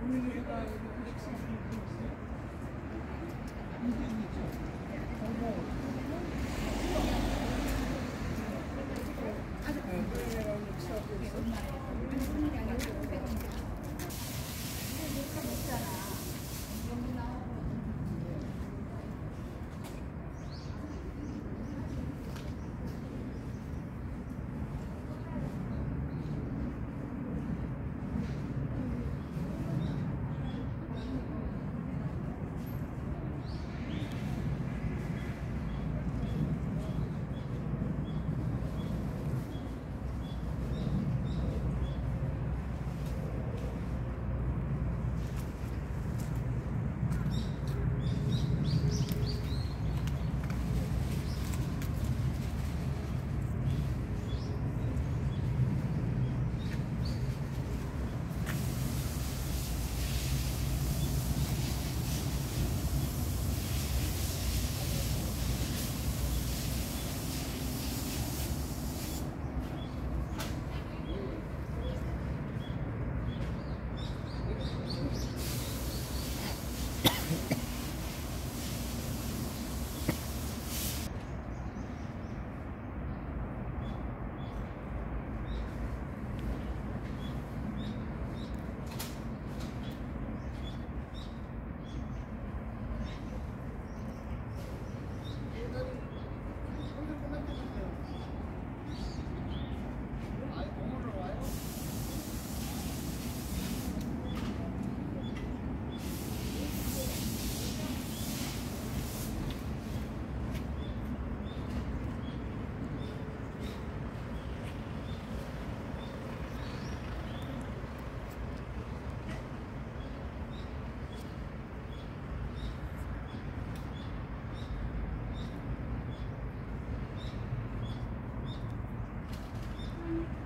국민의당 식사 중에 있어요? Mm-hmm.